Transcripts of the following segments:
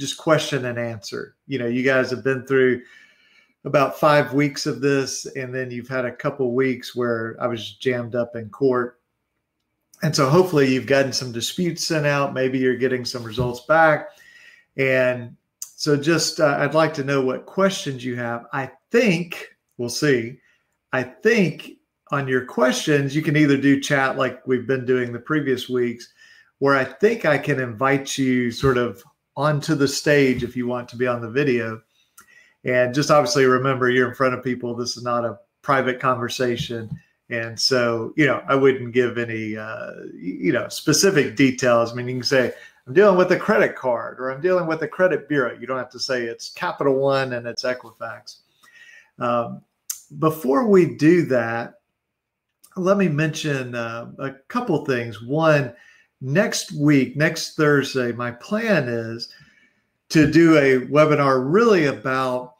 just question and answer. You know, you guys have been through about five weeks of this, and then you've had a couple weeks where I was jammed up in court. And so hopefully you've gotten some disputes sent out. Maybe you're getting some results back. And so just uh, I'd like to know what questions you have. I think we'll see. I think on your questions, you can either do chat like we've been doing the previous weeks, where I think I can invite you sort of onto the stage if you want to be on the video and just obviously remember you're in front of people. This is not a private conversation. And so, you know, I wouldn't give any, uh, you know, specific details. I mean, you can say, I'm dealing with a credit card or I'm dealing with a credit bureau. You don't have to say it's Capital One and it's Equifax. Um, before we do that, let me mention uh, a couple things. One, next week, next Thursday, my plan is to do a webinar really about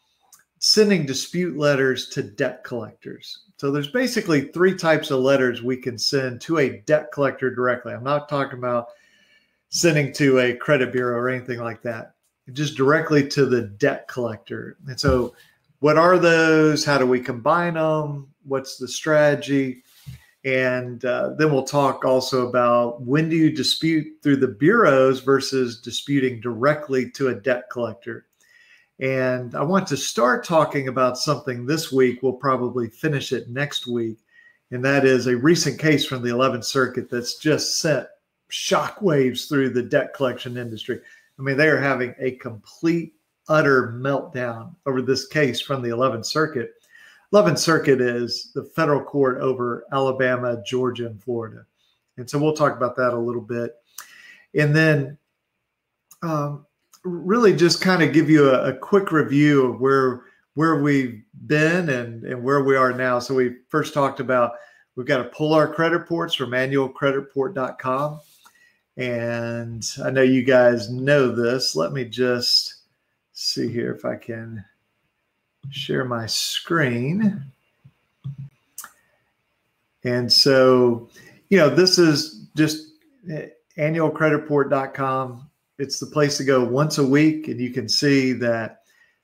sending dispute letters to debt collectors. So there's basically three types of letters we can send to a debt collector directly. I'm not talking about sending to a credit bureau or anything like that. Just directly to the debt collector. And so what are those? How do we combine them? What's the strategy? And uh, then we'll talk also about when do you dispute through the bureaus versus disputing directly to a debt collector. And I want to start talking about something this week. We'll probably finish it next week. And that is a recent case from the 11th Circuit that's just sent shockwaves through the debt collection industry. I mean, they are having a complete, utter meltdown over this case from the 11th Circuit 11th Circuit is the federal court over Alabama, Georgia, and Florida. And so we'll talk about that a little bit. And then um, really just kind of give you a, a, quick review of where where we've been and, and where we are now. So we first talked about we've got to pull our credit reports from annualcreditreport.com. And I know you guys know this. Let me just see here if I can share my screen. And so, you know, this is just annualcreditreport.com. It's the place to go once a week, and you can see that,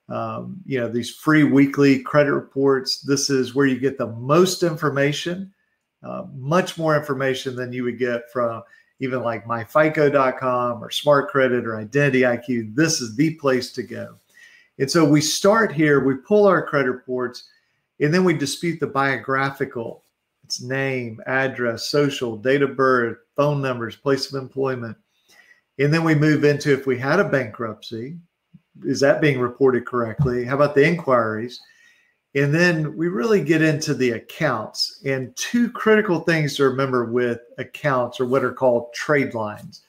um, you know, these free weekly credit reports. This is where you get the most information, uh, much more information than you would get from even like myfico.com or smart credit or identity IQ. This is the place to go. And so we start here, we pull our credit reports, and then we dispute the biographical its name, address, social, date of birth, phone numbers, place of employment. And then we move into if we had a bankruptcy, is that being reported correctly? How about the inquiries? And then we really get into the accounts. And two critical things to remember with accounts are what are called trade lines.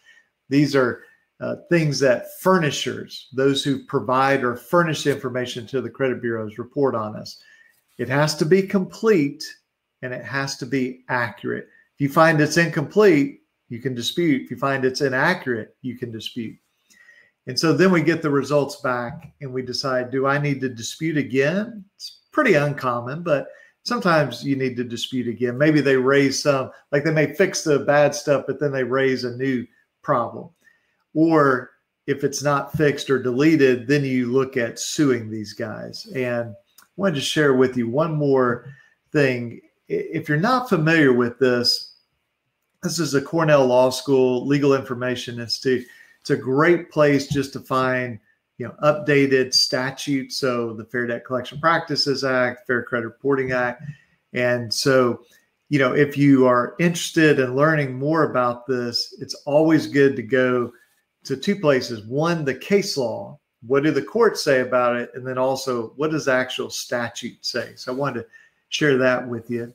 These are uh, things that furnishers, those who provide or furnish information to the credit bureaus, report on us. It has to be complete and it has to be accurate. If you find it's incomplete, you can dispute. If you find it's inaccurate, you can dispute. And so then we get the results back and we decide do I need to dispute again? It's pretty uncommon, but sometimes you need to dispute again. Maybe they raise some, like they may fix the bad stuff, but then they raise a new problem. Or if it's not fixed or deleted, then you look at suing these guys. And I wanted to share with you one more thing. If you're not familiar with this, this is a Cornell Law School Legal Information Institute. It's a great place just to find you know updated statutes so the fair debt collection practices act fair credit reporting act and so you know if you are interested in learning more about this it's always good to go to two places. One, the case law. What do the courts say about it? And then also, what does the actual statute say? So I wanted to share that with you.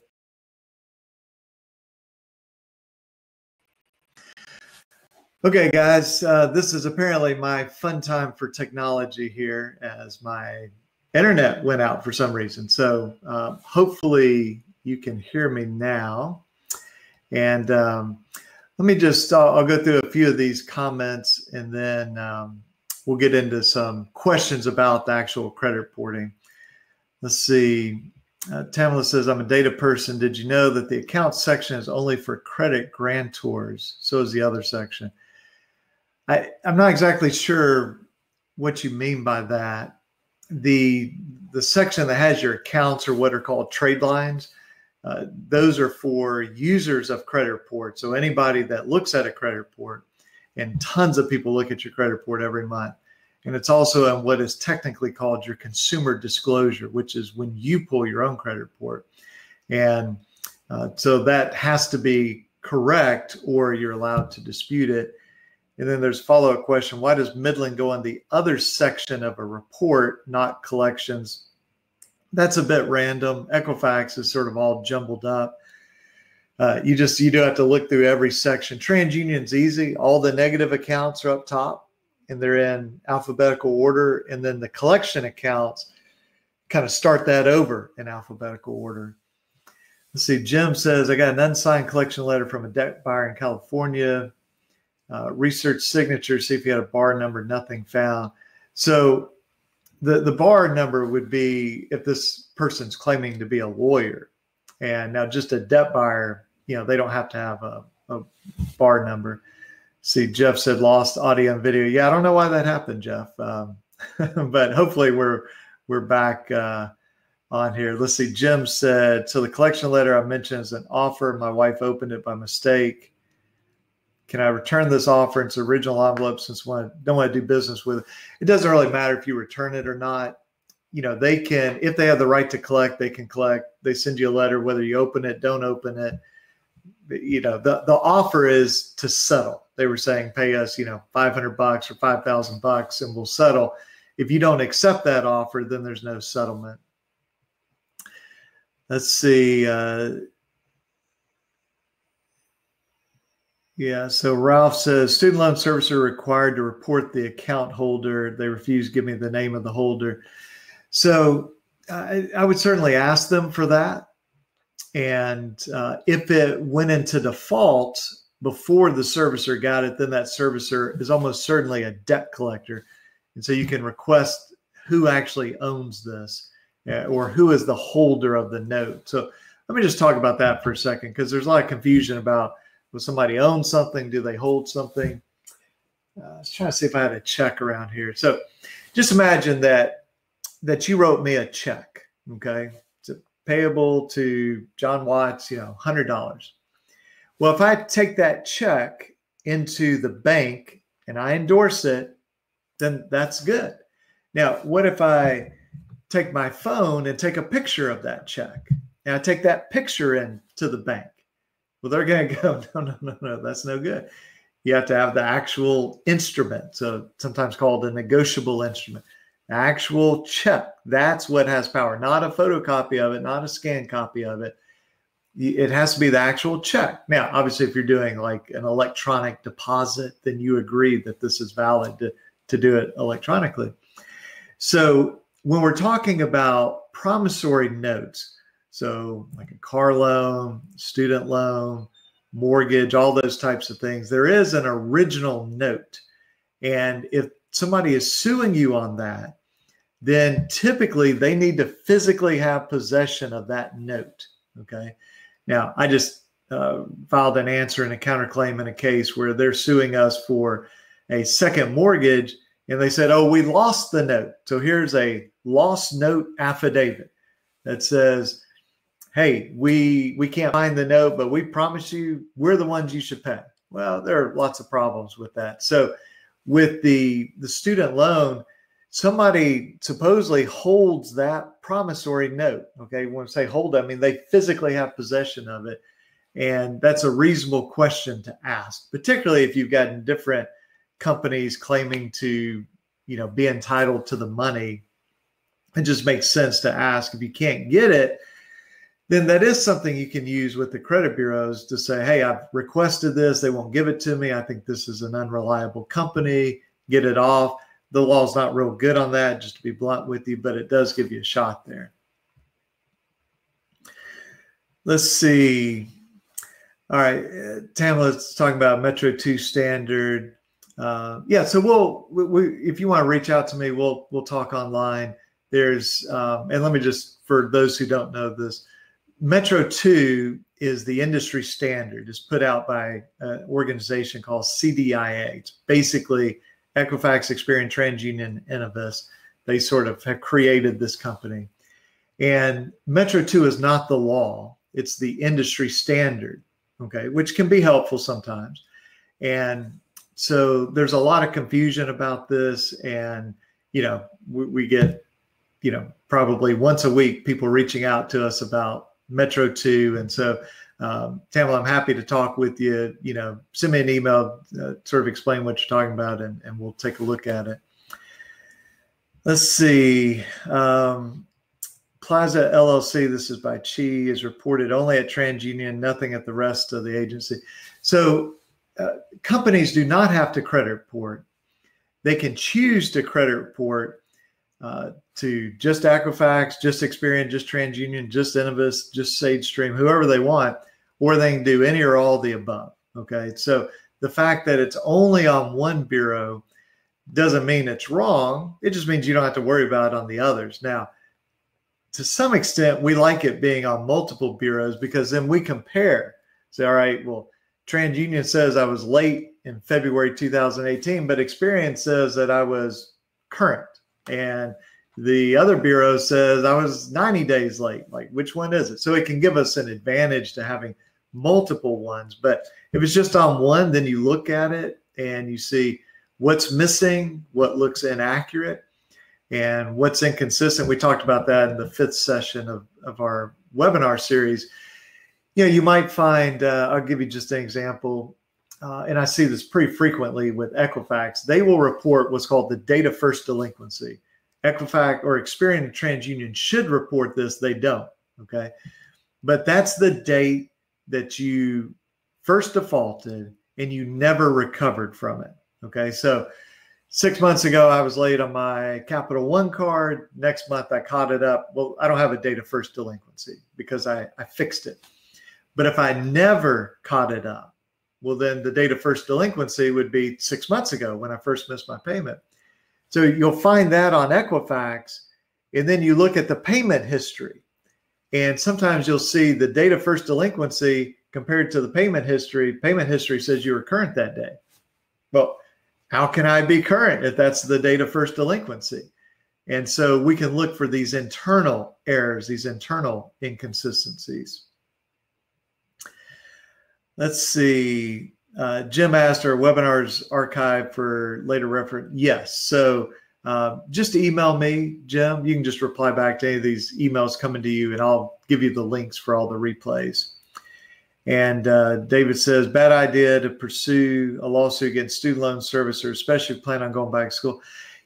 Okay, guys, uh, this is apparently my fun time for technology here as my internet went out for some reason. So uh, hopefully you can hear me now. And um, let me just, uh, I'll go through a few of these comments and then um, we'll get into some questions about the actual credit reporting. Let's see. Uh, Tamala says, I'm a data person. Did you know that the account section is only for credit grantors? So is the other section. I, I'm not exactly sure what you mean by that. The the section that has your accounts or what are called trade lines, uh, those are for users of credit report. So anybody that looks at a credit report, and tons of people look at your credit report every month. And it's also on what is technically called your consumer disclosure, which is when you pull your own credit report. And uh, so that has to be correct or you're allowed to dispute it. And then there's follow up question why does Midland go on the other section of a report, not collections? That's a bit random. Equifax is sort of all jumbled up. Uh, you just you do have to look through every section. TransUnion's easy. All the negative accounts are up top and they're in alphabetical order. And then the collection accounts kind of start that over in alphabetical order. Let's see. Jim says, I got an unsigned collection letter from a debt buyer in California. Uh, research signature, see if you had a bar number, nothing found. So the, the bar number would be if this person's claiming to be a lawyer. And now just a debt buyer, you know, they don't have to have a, a bar number. See, Jeff said lost audio and video. Yeah, I don't know why that happened, Jeff. Um, but hopefully we're we're back uh, on here. Let's see. Jim said so. The collection letter I mentioned is an offer. My wife opened it by mistake. Can I return this offer in its original envelope since I don't want to do business with it? It doesn't really matter if you return it or not. You know, they can if they have the right to collect, they can collect. They send you a letter whether you open it, don't open it. You know, the the offer is to settle they were saying pay us you know 500 bucks or 5000 bucks and we'll settle if you don't accept that offer then there's no settlement let's see uh, yeah so ralph says student loan servicer required to report the account holder they refuse to give me the name of the holder so I, I would certainly ask them for that and uh, if it went into default before the servicer got it, then that servicer is almost certainly a debt collector. And so you can request who actually owns this uh, or who is the holder of the note. So let me just talk about that for a second because there's a lot of confusion about will somebody own something? Do they hold something? Uh, I was trying to see if I had a check around here. So just imagine that that you wrote me a check, okay? It's payable to John Watts, you know, hundred dollars. Well, if I take that check into the bank and I endorse it, then that's good. Now, what if I take my phone and take a picture of that check and I take that picture in to the bank? Well, they're going to go, no, no, no, no, that's no good. You have to have the actual instrument, so sometimes called a negotiable instrument, actual check. That's what has power, not a photocopy of it, not a scan copy of it it has to be the actual check. Now, obviously, if you're doing like an electronic deposit, then you agree that this is valid to, to do it electronically. So, when we're talking about promissory notes, so like a car loan, student loan, mortgage, all those types of things, there is an original note. And if somebody is suing you on that, then typically they need to physically have possession of that note. Okay. Now, I just uh, filed an answer and a counterclaim in a case where they're suing us for a second mortgage, and they said, "Oh, we lost the note." So here's a lost note affidavit that says, "Hey, we we can't find the note, but we promise you we're the ones you should pay." Well, there are lots of problems with that. So with the the student loan, somebody supposedly holds that promissory note. Okay, when I say hold, I mean they physically have possession of it. And that's a reasonable question to ask, particularly if you've got different companies claiming to, you know, be entitled to the money. It just makes sense to ask. If you can't get it, then that is something you can use with the credit bureaus to say, hey, I've requested this. They won't give it to me. I think this is an unreliable company. Get it off the law's not real good on that, just to be blunt with you, but it does give you a shot there. Let's see. All right, uh, Tamla's talking about Metro 2 standard. Uh, yeah, so we'll we, we, if you want to reach out to me, we'll we'll talk online. There's um, and let me just for those who don't know this, Metro 2 is the industry standard. It's put out by an organization called CDIA. It's basically Equifax, Experian, TransUnion, Innovis. They sort of have created this company. And Metro 2 is not the law, it's the industry standard, okay, which can be helpful sometimes. And so there's a lot of confusion about this. And, you know, we, we get, you know, probably once a week people reaching out to us about Metro 2. And so, um, I'm happy to talk with you. You know, send me an email, uh, sort of explain what you're talking about, and, and we'll take a look at it. Let's see. Um, Plaza LLC, this is by Chi, is reported only at TransUnion, nothing at the rest of the agency. So uh, companies do not have to credit report. They can choose to credit report uh, to just Equifax, just Experian, just TransUnion, just Innovis, just SageStream, whoever they want, or they can do any or all the above. Okay. So the fact that it's only on one bureau doesn't mean it's wrong. It just means you don't have to worry about it on the others. Now, to some extent, we like it being on multiple bureaus because then we compare. Say, all right, well, TransUnion says I was late in February 2018, but Experian says that I was current. And the other bureau says I was 90 days late. Like, which one is it? So it can give us an advantage to having multiple ones. But if it's just on one, then you look at it and you see what's missing, what looks inaccurate, and what's inconsistent. We talked about that in the fifth session of, of our webinar series. You know, you might find, uh, I'll give you just an example, uh, and I see this pretty frequently with Equifax. They will report what's called the data first delinquency. Equifax or Experian and TransUnion should report this. They don't. Okay. But that's the date that you first defaulted and you never recovered from it. Okay. So six months ago, I was late on my Capital One card. Next month, I caught it up. Well, I don't have a date of first delinquency because I, I fixed it. But if I never caught it up, well, then the date of first delinquency would be six months ago when I first missed my payment. So you'll find that on Equifax. And then you look at the payment history. And sometimes you'll see the date of first delinquency compared to the payment history. Payment history says you were current that day. Well, how can I be current if that's the date of first delinquency? And so we can look for these internal errors, these internal inconsistencies. Let's see. Uh, Jim asked, our webinars archive for later reference? Yes. So uh, just email me, Jim. You can just reply back to any of these emails coming to you, and I'll give you the links for all the replays. And uh, David says, bad idea to pursue a lawsuit against student loan servicers, especially plan on going back to school.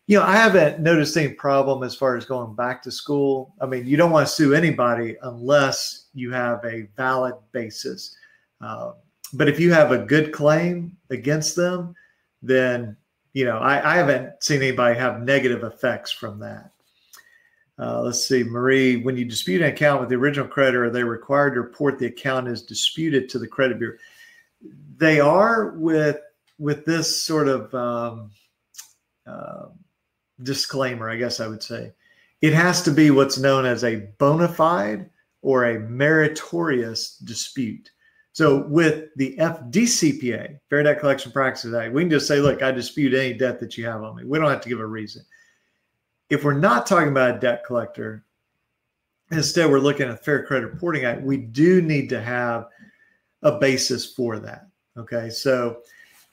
You know, I haven't noticed any problem as far as going back to school. I mean, you don't want to sue anybody unless you have a valid basis. Um, but if you have a good claim against them, then you know I, I haven't seen anybody have negative effects from that. Uh, let's see, Marie. When you dispute an account with the original creditor, are they required to report the account is disputed to the credit bureau? They are with with this sort of um, uh, disclaimer, I guess I would say. It has to be what's known as a bona fide or a meritorious dispute. So with the FDCPA, Fair Debt Collection Practices Act, we can just say, look, I dispute any debt that you have on me. We don't have to give a reason. If we're not talking about a debt collector, instead we're looking at Fair Credit Reporting Act, we do need to have a basis for that. Okay. So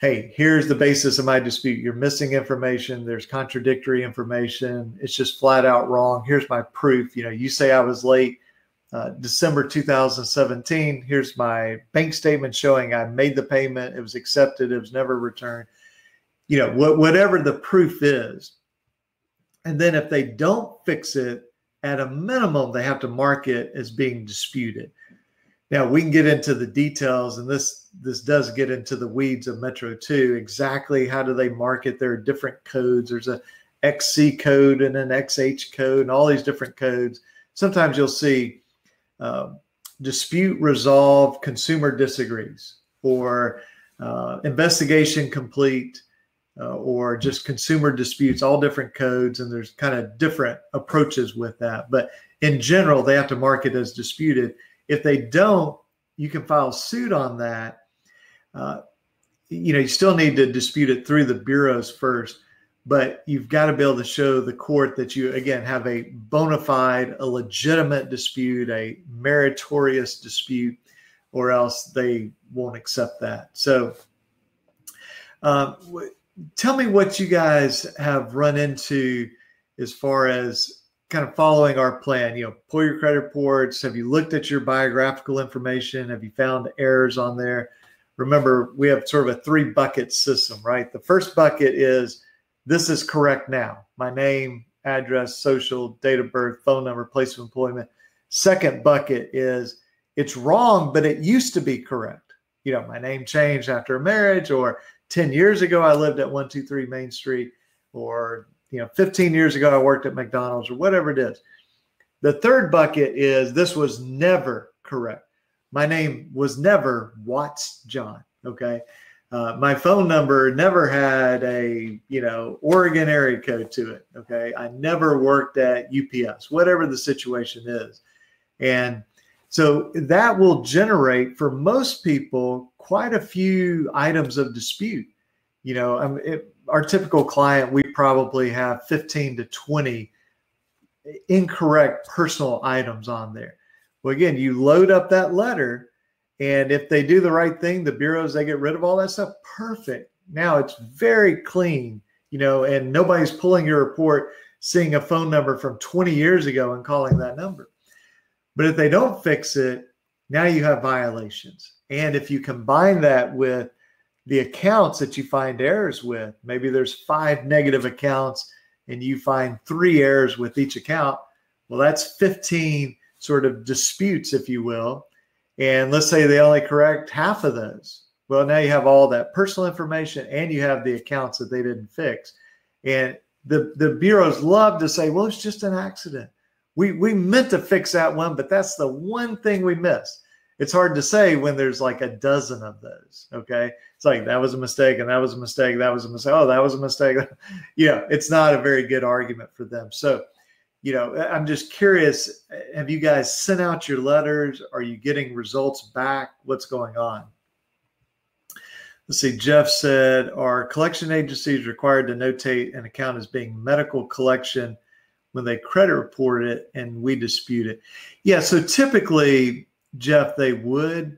hey, here's the basis of my dispute. You're missing information. There's contradictory information. It's just flat out wrong. Here's my proof. You know, you say I was late uh, December 2017. Here's my bank statement showing I made the payment. It was accepted. It was never returned. You know, wh- whatever the proof is. And then if they don't fix it, at a minimum, they have to mark it as being disputed. Now we can get into the details, and this this does get into the weeds of Metro 2. Exactly how do they market? There are different codes. There's a XC code and an XH code, and all these different codes. Sometimes you'll see uh, dispute resolved, consumer disagrees, or uh, investigation complete, uh, or just consumer disputes, all different codes, and there's kind of different approaches with that. But in general, they have to mark it as disputed. If they don't, you can file suit on that. Uh, you know, you still need to dispute it through the bureaus first, but you've got to be able to show the court that you, again, have a bona fide, a legitimate dispute, a meritorious dispute, or else they won't accept that. So, um, tell me what you guys have run into as far as kind of following our plan. You know pull your credit reports. Have you looked at your biographical information? Have you found errors on there? Remember we have sort of a three bucket system right? The first bucket is this is correct now. My name address social date of birth phone number place of employment. Second bucket is it's wrong but it used to be correct. You know my name changed after a marriage or 10 years ago i lived at 123 main street or you know 15 years ago i worked at mcdonald's or whatever it is. The third bucket is this was never correct. My name was never watts john okay uh, my phone number never had a you know oregon area code to it okay? I never worked at ups whatever the situation is. And so that will generate for most people quite a few items of dispute. You know mean, it, our typical client, we probably have 15 to 20 incorrect personal items on there. Well, again, you load up that letter, and if they do the right thing, the bureaus they get rid of all that stuff. Perfect. Now it's very clean, you know, and nobody's pulling your report, seeing a phone number from 20 years ago and calling that number. But if they don't fix it, now you have violations. And if you combine that with the accounts that you find errors with. Maybe there's five negative accounts and you find three errors with each account. Well, that's 15 sort of disputes, if you will. And let's say they only correct half of those. Well, now you have all that personal information and you have the accounts that they didn't fix. And the, the bureaus love to say, well, it's just an accident. We, we meant to fix that one, but that's the one thing we missed it's hard to say when there's like a dozen of those. Okay. It's like that was a mistake and that was a mistake. That was a mistake. Oh, that was a mistake. yeah. It's not a very good argument for them. So, you know, I'm just curious have you guys sent out your letters? Are you getting results back? What's going on? Let's see. Jeff said, Are collection agencies required to notate an account as being medical collection when they credit report it and we dispute it? Yeah. So typically, Jeff, they would.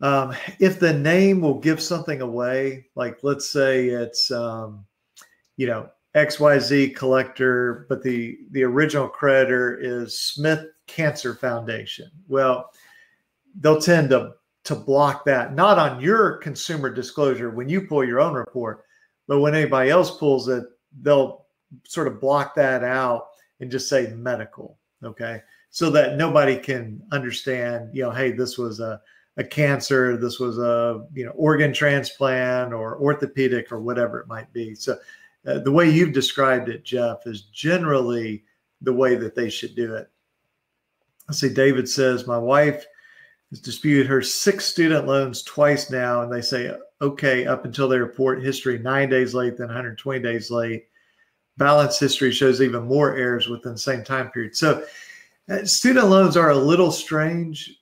Um, if the name will give something away, like let's say it's, um, you know, XYZ collector, but the, the original creditor is Smith Cancer Foundation. Well, they'll tend to, to block that, not on your consumer disclosure when you pull your own report, but when anybody else pulls it, they'll sort of block that out and just say medical. Okay so that nobody can understand, you know, hey, this was a, a cancer, this was a, you know, organ transplant or orthopedic or whatever it might be. So uh, the way you've described it, Jeff, is generally the way that they should do it. Let's see, David says, my wife has disputed her six student loans twice now, and they say, okay, up until they report history nine days late, then 120 days late. Balance history shows even more errors within the same time period. So uh, student loans are a little strange,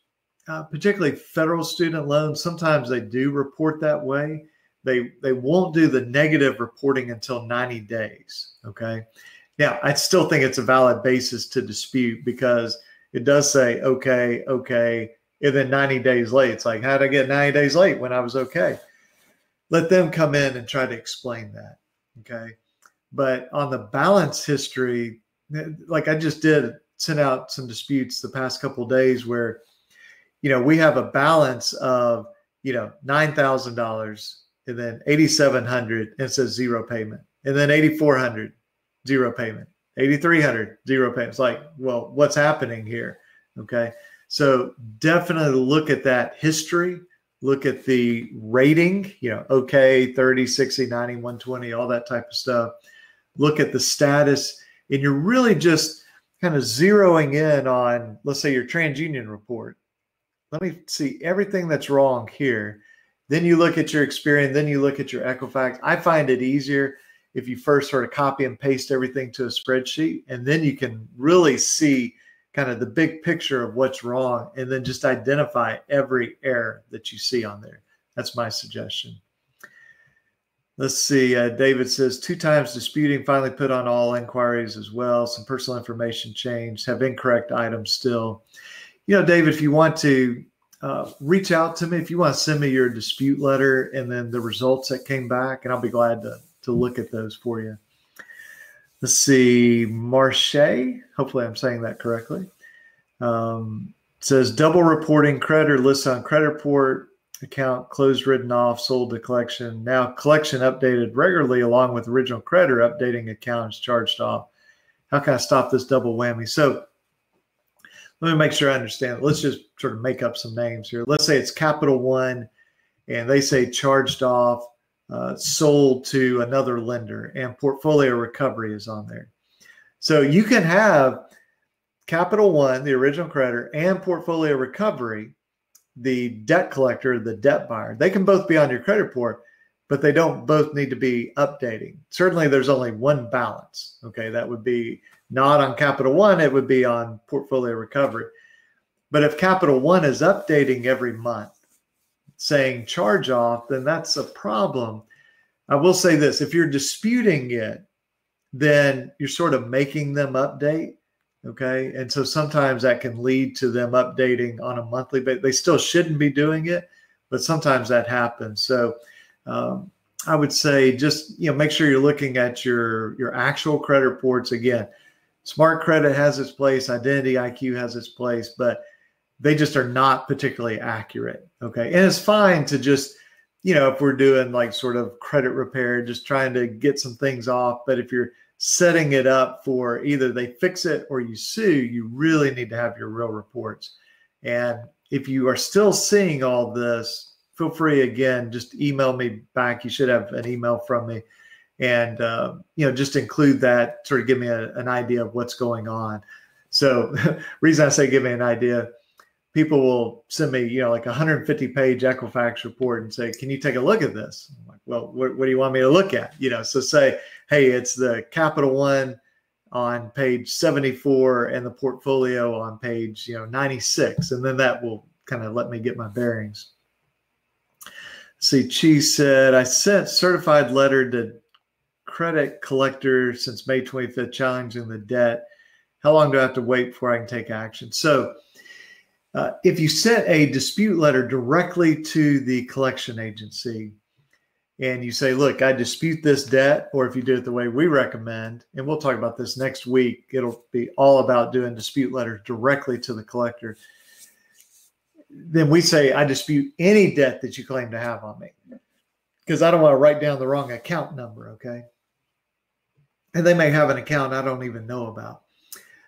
uh, particularly federal student loans. Sometimes they do report that way. They they won't do the negative reporting until 90 days. Okay. Now, I still think it's a valid basis to dispute because it does say okay, okay, and then 90 days late. It's like, how did I get 90 days late when I was okay? Let them come in and try to explain that. Okay. But on the balance history, like I just did sent out some disputes the past couple days where, you know, we have a balance of, you know, nine thousand dollars and then eighty seven hundred and it says zero payment, and then eighty four hundred zero payment, eighty three hundred zero payment. It's like, well, what's happening here? Okay, so definitely look at that history. Look at the rating, you know, okay, 30, 60, 90, 120, all that type of stuff. Look at the status, and you're really just kind of zeroing in on, let's say, your TransUnion report. Let me see everything that's wrong here. Then you look at your Experian, then you look at your Equifax. I find it easier if you first sort of copy and paste everything to a spreadsheet, and then you can really see kind of the big picture of what's wrong, and then just identify every error that you see on there. That's my suggestion. Let's see. Uh, David says two times disputing, finally put on all inquiries as well. Some personal information changed, have incorrect items still. You know, David, if you want to uh, reach out to me, if you want to send me your dispute letter and then the results that came back, and I'll be glad to, to look at those for you. Let's see. Marche, hopefully I'm saying that correctly. Um, says double reporting creditor list on credit report account closed written off sold to collection now collection updated regularly along with original creditor updating account is charged off how can i stop this double whammy so let me make sure i understand. Let's just sort of make up some names here. Let's say it's capital one and they say charged off uh, sold to another lender and portfolio recovery is on there. So you can have capital one the original creditor and portfolio recovery the debt collector, the debt buyer. They can both be on your credit report, but they don't both need to be updating. Certainly, there's only one balance. Okay, that would be not on Capital One, it would be on portfolio recovery. But if Capital One is updating every month saying charge off, then that's a problem. I will say this if you're disputing it, then you're sort of making them update. Okay. And so sometimes that can lead to them updating on a monthly basis. They still shouldn't be doing it, but sometimes that happens. So um, I would say just, you know, make sure you're looking at your, your actual credit reports. Again, smart credit has its place, identity IQ has its place, but they just are not particularly accurate. Okay. And it's fine to just, you know, if we're doing like sort of credit repair, just trying to get some things off. But if you're setting it up for either they fix it or you sue, you really need to have your real reports. And if you are still seeing all this, feel free again, just email me back. You should have an email from me. And, uh, you know, just include that, sort of give me a, an idea of what's going on. So, reason I say give me an idea, people will send me, you know, like a 150 page Equifax report and say, can you take a look at this? I'm like, well, what, what do you want me to look at? You know, so say, hey, it's the Capital One on page 74 and the portfolio on page, you know, 96. And then that will kind of let me get my bearings. See, Chi said, I sent certified letter to credit collector since May 25th, challenging the debt. How long do I have to wait before I can take action? So, uh, if you sent a dispute letter directly to the collection agency, and you say, look, I dispute this debt, or if you do it the way we recommend, and we'll talk about this next week, it'll be all about doing dispute letters directly to the collector. Then we say, I dispute any debt that you claim to have on me because I don't want to write down the wrong account number. Okay. And they may have an account I don't even know about.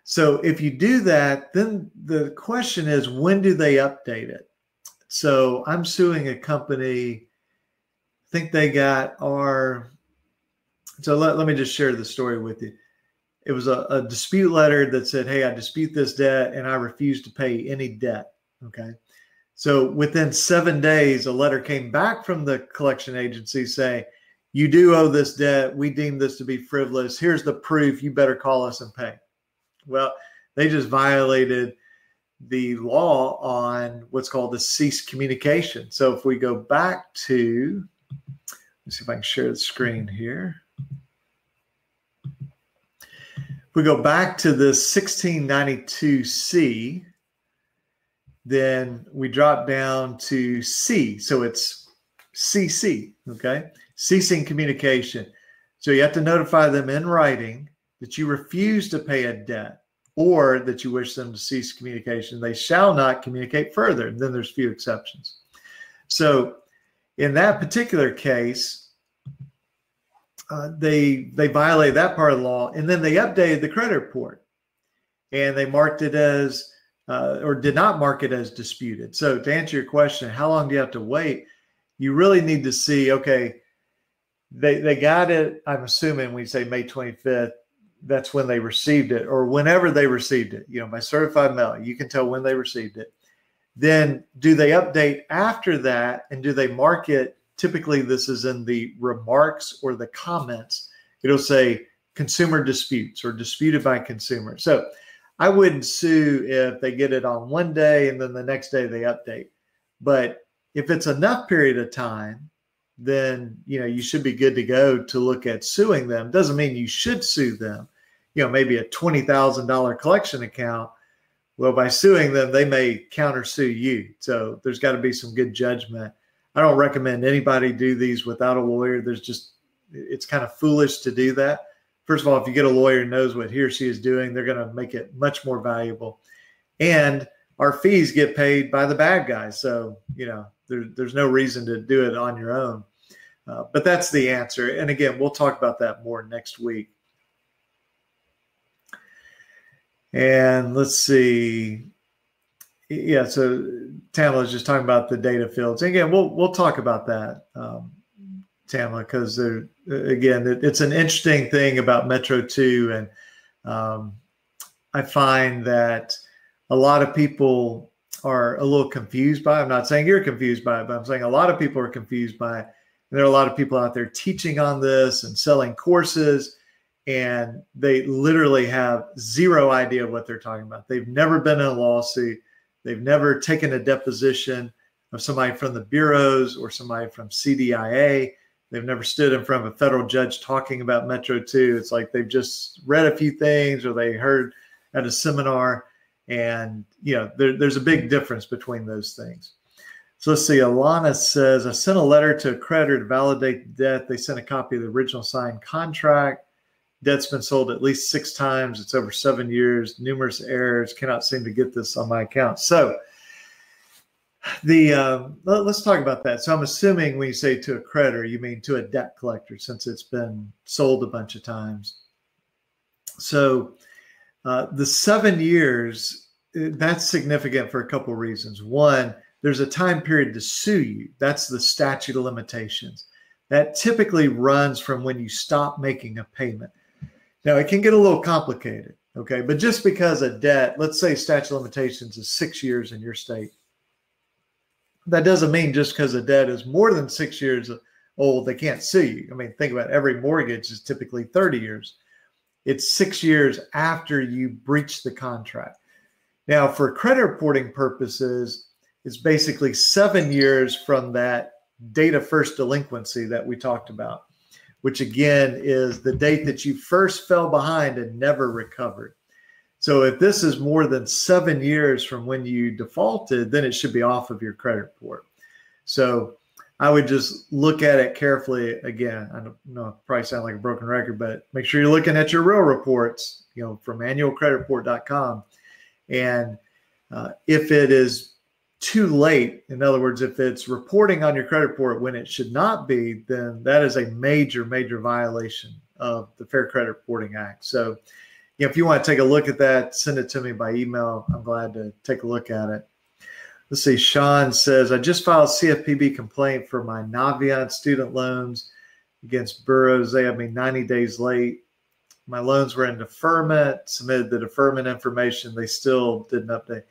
So if you do that, then the question is, when do they update it? So I'm suing a company think they got our. So let, let me just share the story with you. It was a, a dispute letter that said, Hey, I dispute this debt and I refuse to pay any debt. Okay. So within seven days, a letter came back from the collection agency saying, You do owe this debt. We deem this to be frivolous. Here's the proof. You better call us and pay. Well, they just violated the law on what's called the cease communication. So if we go back to Let's see if I can share the screen here. If we go back to the 1692C, then we drop down to C. So it's CC, okay? Ceasing communication. So you have to notify them in writing that you refuse to pay a debt or that you wish them to cease communication. They shall not communicate further. And then there's few exceptions. So in that particular case, uh, they they violated that part of the law, and then they updated the credit report, and they marked it as uh, or did not mark it as disputed. So to answer your question, how long do you have to wait? You really need to see. Okay, they they got it. I'm assuming we say May 25th. That's when they received it, or whenever they received it. You know, by certified mail, you can tell when they received it then do they update after that and do they mark it? Typically, this is in the remarks or the comments. It'll say consumer disputes or disputed by consumer. So I wouldn't sue if they get it on one day and then the next day they update. But if it's enough period of time, then you know you should be good to go to look at suing them. Doesn't mean you should sue them. You know, maybe a twenty thousand dollar collection account. Well, by suing them, they may countersue you. So there's got to be some good judgment. I don't recommend anybody do these without a lawyer. There's just it's kind of foolish to do that. First of all, if you get a lawyer who knows what he or she is doing, they're going to make it much more valuable. And our fees get paid by the bad guys. So, you know, there, there's no reason to do it on your own. Uh, but that's the answer. And again, we'll talk about that more next week. And let's see. Yeah, so Tamla is just talking about the data fields. And again, we'll we'll talk about that, um, Tamla, because again, it, it's an interesting thing about Metro Two, and um, I find that a lot of people are a little confused by. It. I'm not saying you're confused by it, but I'm saying a lot of people are confused by it. And there are a lot of people out there teaching on this and selling courses, and they literally have zero idea what they're talking about. They've never been in a lawsuit, they've never taken a deposition of somebody from the bureaus or somebody from CDIA. They've never stood in front of a federal judge talking about Metro 2. It's like they've just read a few things or they heard at a seminar. And, you know, there, there's a big difference between those things. So let's see. Alana says, I sent a letter to a creditor to validate the debt. They sent a copy of the original signed contract. Debt's been sold at least six times. It's over seven years, numerous errors. Cannot seem to get this on my account. So, the uh, let, us talk about that. So, I'm assuming when you say to a creditor, you mean to a debt collector, since it's been sold a bunch of times. So, uh, the seven years that's significant for a couple of reasons. One, there's a time period to sue you. That's the statute of limitations. That typically runs from when you stop making a payment. Now, it can get a little complicated, okay? But just because a debt, let's say statute of limitations is six years in your state, that doesn't mean just because a debt is more than six years old, they can't sue you. I mean, think about it. every mortgage is typically 30 years. It's six years after you breach the contract. Now, for credit reporting purposes, it's basically seven years from that date of first delinquency that we talked about, which again is the date that you first fell behind and never recovered. So if this is more than seven years from when you defaulted, then it should be off of your credit report. So I would just look at it carefully. Again, I don't know, probably sound like a broken record, but make sure you're looking at your real reports, you know, from annualcreditreport.com. And uh, if it is too late. In other words, if it's reporting on your credit report when it should not be, then that is a major, major violation of the Fair Credit Reporting Act. So, you know, if you want to take a look at that, send it to me by email. I'm glad to take a look at it. Let's see. Sean says, I just filed CFPB complaint for my Navient student loans against bureaus. They have me 90 days late. My loans were in deferment, submitted the deferment information. They still didn't update.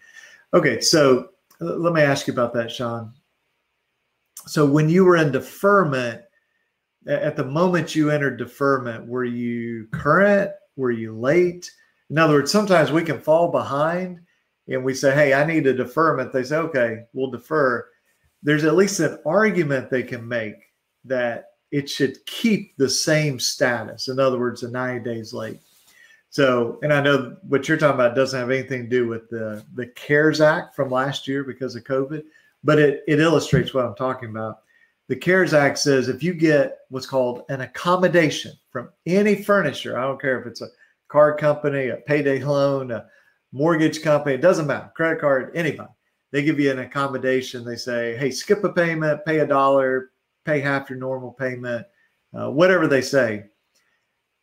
Okay, so uh, let me ask you about that, Sean. So when you were in deferment, at the moment you entered deferment, were you current? Were you late? In other words, sometimes we can fall behind and we say, Hey, I need a deferment. They say, Okay, we'll defer. There's at least an argument they can make that it should keep the same status. In other words, the 90 days late. So, and I know what you're talking about doesn't have anything to do with the the CARES Act from last year because of COVID, but it it illustrates what I'm talking about. The CARES Act says if you get what's called an accommodation from any furnisher, I don't care if it's a card company, a payday loan, a mortgage company, it doesn't matter, credit card, anybody. They give you an accommodation. They say, hey, skip a payment, pay a dollar, pay half your normal payment, uh, whatever they say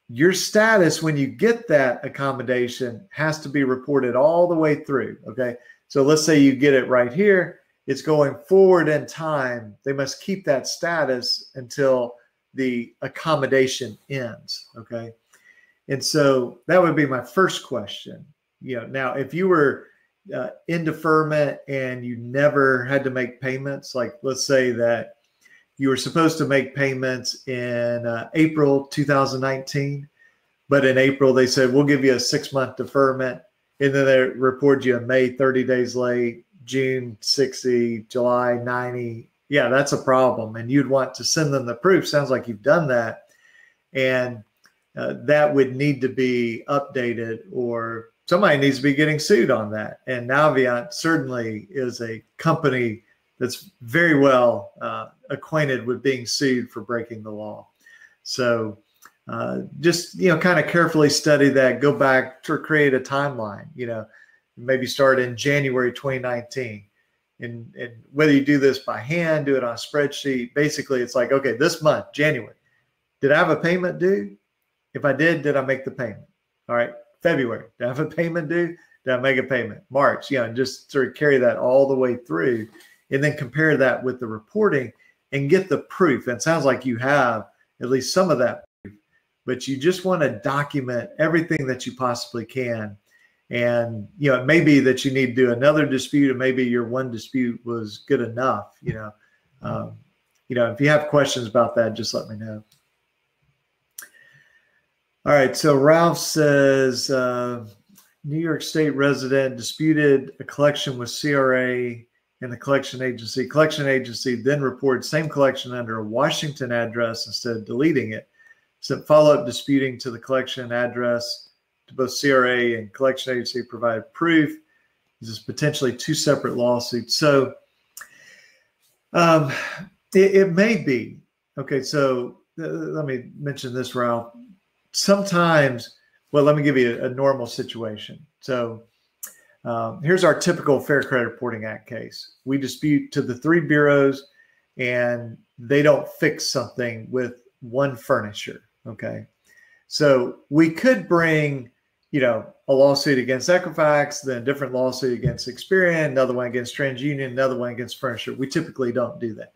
your status when you get that accommodation has to be reported all the way through. Okay. So let's say you get it right here, it's going forward in time. They must keep that status until the accommodation ends. Okay. And so that would be my first question. You know, now if you were uh, in deferment and you never had to make payments, like let's say that you were supposed to make payments in uh, April 2019, but in April they said we'll give you a six month deferment, and then they report you in May 30 days late, June 60, July 90, yeah, that's a problem. And you'd want to send them the proof. Sounds like you've done that. And uh, that would need to be updated or somebody needs to be getting sued on that. And Navient certainly is a company that's very well uh, acquainted with being sued for breaking the law. So uh, just you know, kind of carefully study that. Go back to create a timeline. You know, maybe start in January 2019. And, and whether you do this by hand, do it on a spreadsheet. Basically, it's like, okay, this month, January, did I have a payment due? If I did, did I make the payment? All right, February, did I have a payment due? Did I make a payment? March, you know, just sort of carry that all the way through and then compare that with the reporting and get the proof. And it sounds like you have at least some of that proof, but you just want to document everything that you possibly can. And, you know, it may be that you need to do another dispute, or maybe your one dispute was good enough, you know. Um, you know, if you have questions about that, just let me know. All right. So Ralph says uh, New York State resident disputed a collection with CRA and the collection agency. Collection agency then reported same collection under a Washington address instead of deleting it. Sent follow-up disputing to the collection address to both CRA and collection agency provide proof. This is potentially two separate lawsuits. So um, it, it may be okay. So uh, let me mention this, Ralph sometimes, well, let me give you a, a normal situation. So um, here's our typical Fair Credit Reporting Act case. We dispute to the three bureaus and they don't fix something with one furnisher. Okay. So we could bring, you know, a lawsuit against Equifax, then a different lawsuit against Experian, another one against TransUnion, another one against Furnisher. We typically don't do that.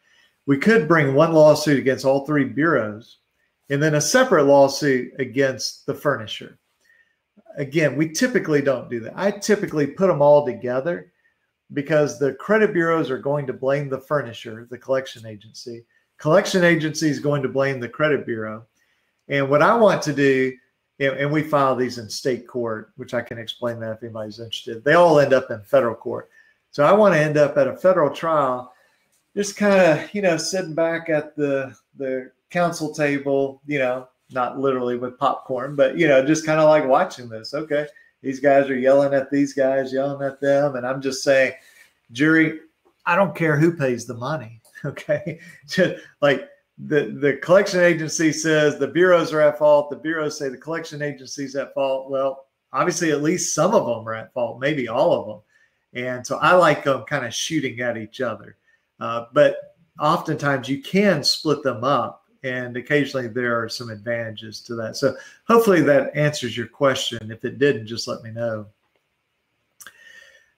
We could bring one lawsuit against all three bureaus and then a separate lawsuit against the furnisher. Again, we typically don't do that. I typically put them all together because the credit bureaus are going to blame the furnisher, the collection agency. Collection agency is going to blame the credit bureau. And what I want to do, and we file these in state court, which I can explain that if anybody's interested. They all end up in federal court. So I want to end up at a federal trial, just kind of, you know, sitting back at the the counsel table, you know, not literally with popcorn, but you know, just kind of like watching this. Okay, these guys are yelling at these guys, yelling at them, and I'm just saying, jury, I don't care who pays the money. Okay, like the the collection agency says the bureaus are at fault. The bureaus say the collection agency's at fault. Well, obviously, at least some of them are at fault, maybe all of them. And so I like them kind of shooting at each other. Uh, but oftentimes you can split them up and occasionally there are some advantages to that. So hopefully that answers your question. If it didn't, just let me know.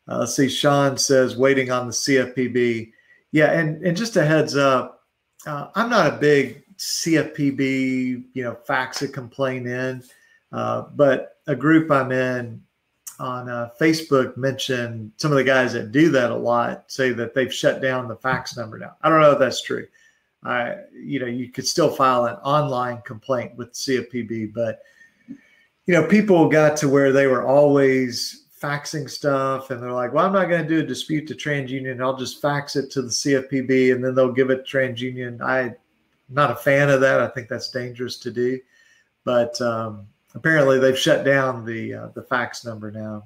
Uh, let's see. Sean says waiting on the CFPB. Yeah, and and just a heads up, uh, I'm not a big CFPB, you know, fax a complaint in, uh, but a group I'm in on uh, Facebook mentioned some of the guys that do that a lot say that they've shut down the fax number now. I don't know if that's true. I, you know, you could still file an online complaint with CFPB, but you know, people got to where they were always faxing stuff, and they're like, "Well, I'm not going to do a dispute to TransUnion. I'll just fax it to the CFPB, and then they'll give it to TransUnion." I'm not a fan of that. I think that's dangerous to do, but um, apparently they've shut down the uh, the fax number now.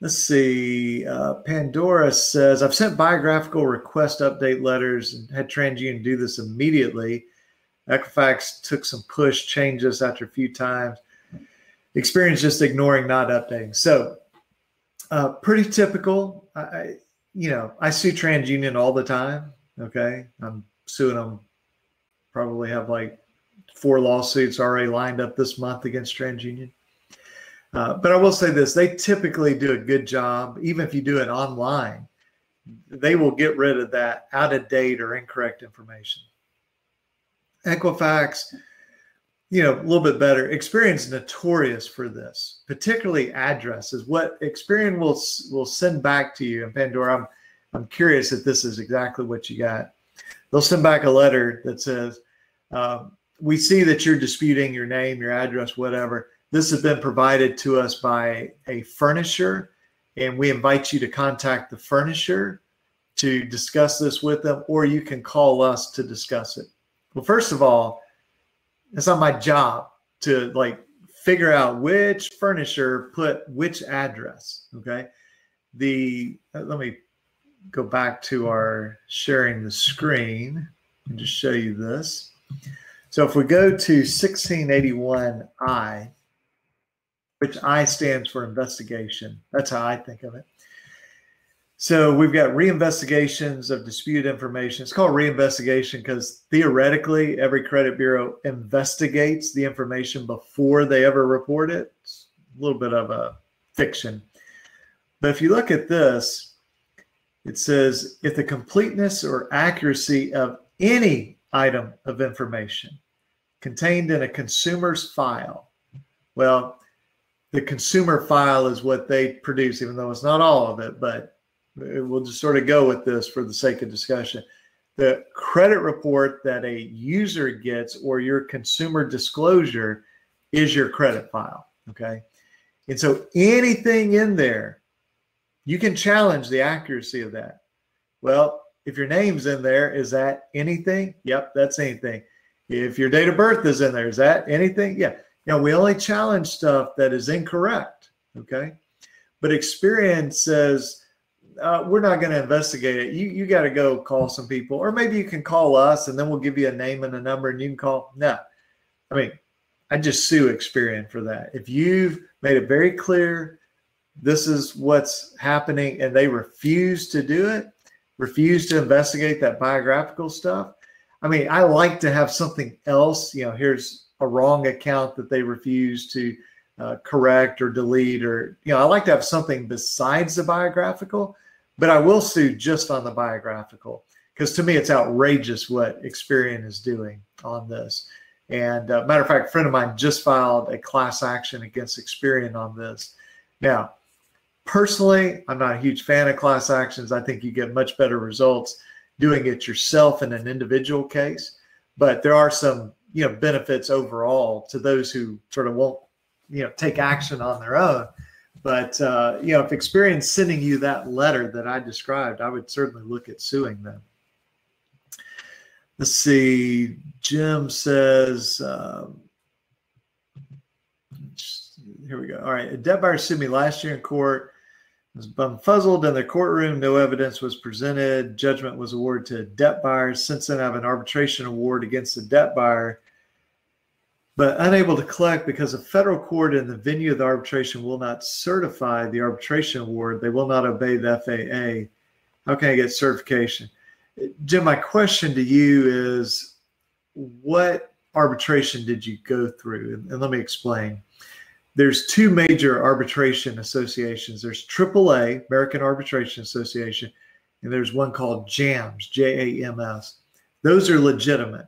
Let's see. Uh, Pandora says, I've sent biographical request update letters and had TransUnion do this immediately. Equifax took some push changes after a few times. Experian just ignoring, not updating. So, uh, pretty typical. I, you know, I sue TransUnion all the time. Okay. I'm suing them, probably have like four lawsuits already lined up this month against TransUnion. Uh, but I will say this: they typically do a good job, even if you do it online. They will get rid of that out of date or incorrect information. Equifax, you know, a little bit better. Experian notorious for this, particularly addresses. What Experian will will send back to you, and Pandora, I'm I'm curious if this is exactly what you got. They'll send back a letter that says, um, "We see that you're disputing your name, your address, whatever." This has been provided to us by a furnisher, and we invite you to contact the furnisher to discuss this with them, or you can call us to discuss it. Well, first of all, it's not my job to like figure out which furnisher put which address. Okay. The uh, let me go back to our sharing the screen and just show you this. So if we go to 1681I, which I stands for investigation, that's how I think of it. So we've got reinvestigations of disputed information. It's called reinvestigation because theoretically, every credit bureau investigates the information before they ever report it. It's a little bit of a fiction. But if you look at this, it says if the completeness or accuracy of any item of information contained in a consumer's file, well, the consumer file is what they produce, even though it's not all of it, but we'll just sort of go with this for the sake of discussion. The credit report that a user gets or your consumer disclosure is your credit file. Okay. And so anything in there, you can challenge the accuracy of that. Well, if your name's in there, is that anything? Yep, that's anything. If your date of birth is in there, is that anything? Yeah. Know, we only challenge stuff that is incorrect. Okay. But Experian says, uh, we're not going to investigate it. You you got to go call some people, or maybe you can call us, and then we'll give you a name and a number, and you can call. No, I mean, I just sue Experian for that. If you've made it very clear this is what's happening, and they refuse to do it, refuse to investigate that biographical stuff. I mean, I like to have something else. You know, here's a wrong account that they refuse to uh, correct or delete, or you know, I like to have something besides the biographical but I will sue just on the biographical because to me it's outrageous what Experian is doing on this. And uh, matter of fact, a friend of mine just filed a class action against Experian on this. Now, personally, I'm not a huge fan of class actions. I think you get much better results doing it yourself in an individual case. But there are some, you know, benefits overall to those who sort of won't, you know, take action on their own. But uh, you know, if Experian's sending you that letter that I described, I would certainly look at suing them. Let's see. Jim says, um, here we go. All right. A debt buyer sued me last year in court. Was bumfuzzled in the courtroom. No evidence was presented. Judgment was awarded to a debt buyers. Since then, I have an arbitration award against the debt buyer but unable to collect because a federal court in the venue of the arbitration will not certify the arbitration award. They will not obey the FAA. How can I get certification? Jim, my question to you is what arbitration did you go through? And, and let me explain. There's two major arbitration associations. There's AAA, American Arbitration Association, and there's one called JAMS, J A M S. Those are legitimate.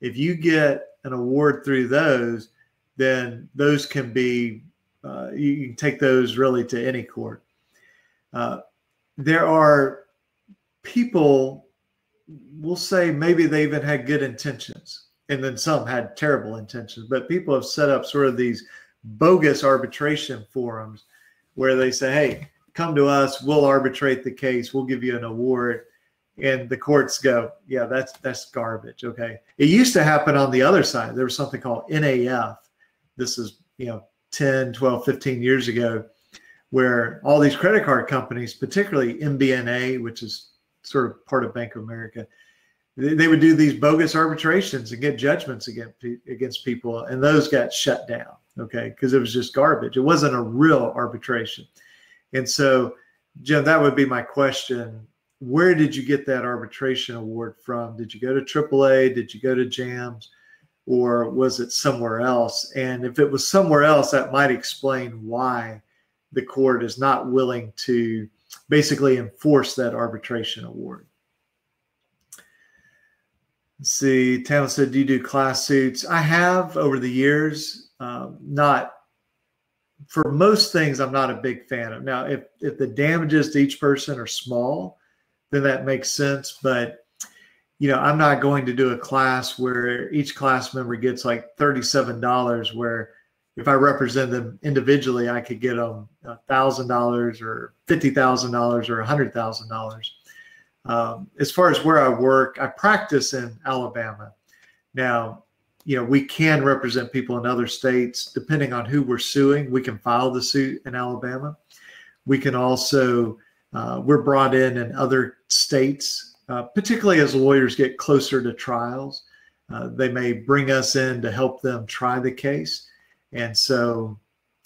If you get an award through those, then those can be uh, you can take those really to any court. Uh, there are people, we'll say maybe they even had good intentions, and then some had terrible intentions, but people have set up sort of these bogus arbitration forums where they say, hey, come to us, we'll arbitrate the case, we'll give you an award and the courts go, yeah, that's that's garbage. Okay. It used to happen on the other side. There was something called NAF. This is, you know, 10, 12, 15 years ago, where all these credit card companies, particularly MBNA, which is sort of part of Bank of America, they, they would do these bogus arbitrations and get judgments against against people, and those got shut down. Okay, because it was just garbage. It wasn't a real arbitration, and so, Jim, that would be my question where did you get that arbitration award from? Did you go to AAA? Did you go to JAMS? Or was it somewhere else? And if it was somewhere else, that might explain why the court is not willing to basically enforce that arbitration award. Let's see, Tam said, Do you do class suits? I have over the years, um, not for most things, I'm not a big fan of. Now, if, if the damages to each person are small, then that makes sense. But you know, I'm not going to do a class where each class member gets like $37 where if I represent them individually, I could get them $1,000 or $50,000 or a $100,000. Um, as far as where I work, I practice in Alabama. Now, you know, we can represent people in other states depending on who we're suing. We can file the suit in Alabama. We can also, uh, we're brought in in other states, uh, particularly as lawyers get closer to trials. Uh, they may bring us in to help them try the case. And so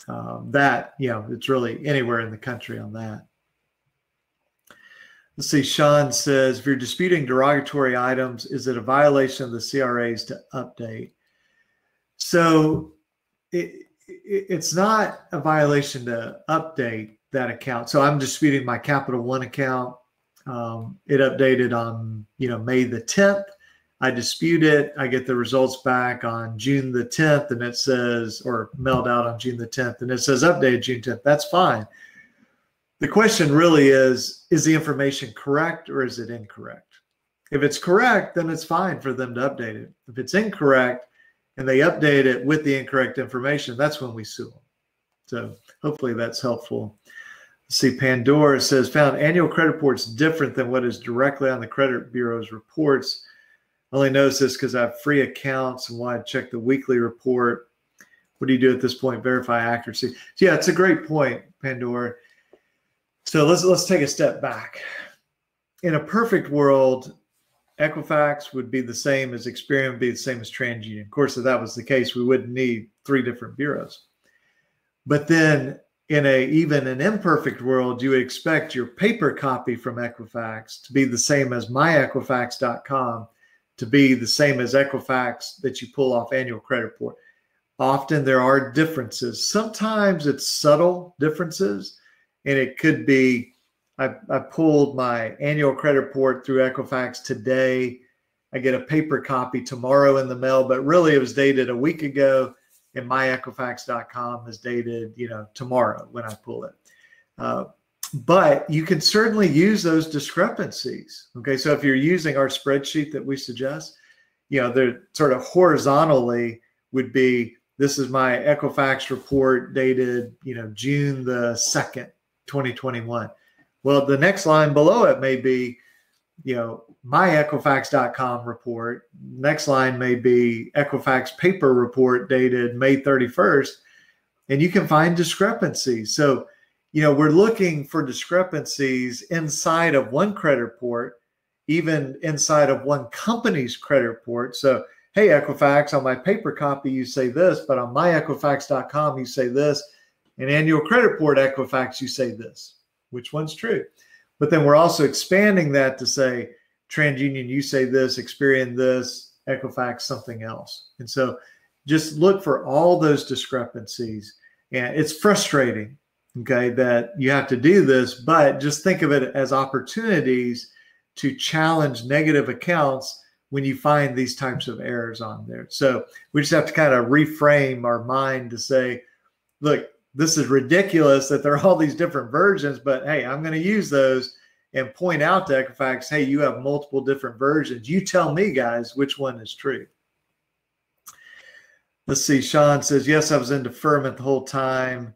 um, that, you know, it's really anywhere in the country on that. Let's see. Sean says, if you're disputing derogatory items, is it a violation of the CRAs to update? So it, it, it's not a violation to update that account. So I'm disputing my Capital One account. Um, it updated on you know May the 10th. I dispute it. I get the results back on June the 10th, and it says, or mailed out on June the 10th, and it says updated June 10th. That's fine. The question really is is the information correct or is it incorrect? If it's correct, then it's fine for them to update it. If it's incorrect and they update it with the incorrect information, that's when we sue them. So hopefully that's helpful. See, Pandora says found annual credit reports different than what is directly on the credit bureau's reports. I only noticed this because I have free accounts and why I check the weekly report. What do you do at this point? Verify accuracy. So yeah, it's a great point, Pandora. So let's let's take a step back. In a perfect world, Equifax would be the same as Experian, would be the same as TransUnion. Of course, if that was the case, we wouldn't need three different bureaus. But then in a even an imperfect world, you would expect your paper copy from Equifax to be the same as myequifax.com, to be the same as Equifax that you pull off annual credit report. Often there are differences. Sometimes it's subtle differences and it could be I, I pulled my annual credit report through Equifax today. I get a paper copy tomorrow in the mail, but really it was dated a week ago, and myequifax.com is dated, you know, tomorrow when I pull it. Uh, but you can certainly use those discrepancies. Okay, so if you're using our spreadsheet that we suggest, you know, they're sort of horizontally would be this is my Equifax report dated, you know, June the 2nd, 2021. Well, the next line below it may be, you know, myequifax.com report. Next line may be Equifax paper report dated May 31st. And you can find discrepancies. So, you know, we're looking for discrepancies inside of one credit report, even inside of one company's credit report. So, hey, Equifax, on my paper copy, you say this, but on my Equifax.com, you say this. And annual credit report Equifax, you say this. Which one's true? But then we're also expanding that to say TransUnion, you say this, Experian this, Equifax something else. And so just look for all those discrepancies. And it's frustrating, okay, that you have to do this, but just think of it as opportunities to challenge negative accounts when you find these types of errors on there. So we just have to kind of reframe our mind to say, look, this is ridiculous that there are all these different versions, but hey, I'm going to use those and point out to Equifax, hey, you have multiple different versions. You tell me, guys, which one is true. Let's see. Sean says, yes, I was in deferment the whole time.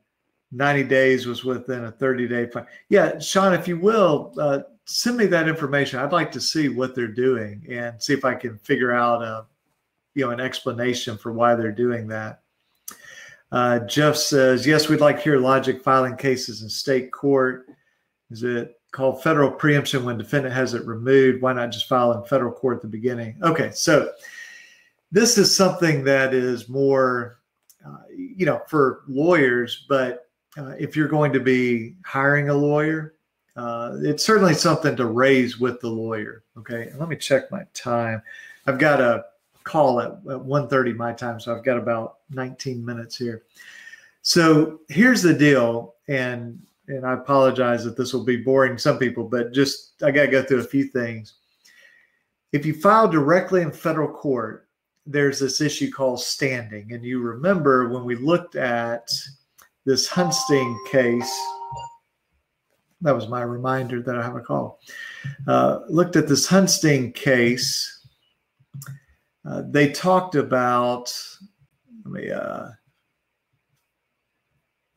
90 days was within a 30 day plan. Yeah, Sean, if you will, uh, send me that information. I'd like to see what they're doing and see if I can figure out a, uh, you know, an explanation for why they're doing that. Uh, Jeff says, yes, we'd like to hear logic filing cases in state court. Is it called federal preemption when defendant has it removed? Why not just file in federal court at the beginning? Okay, so this is something that is more, uh, you know, for lawyers, but uh, if you're going to be hiring a lawyer, uh, it's certainly something to raise with the lawyer. Okay, let me check my time. I've got a call at, at 1.30 my time so i've got about 19 minutes here so here's the deal and and i apologize that this will be boring some people but just i got to go through a few things. If you file directly in federal court there's this issue called standing and you remember when we looked at this Hunstein case that was my reminder that i have a call uh, looked at this Hunstein case uh, they talked about let me uh,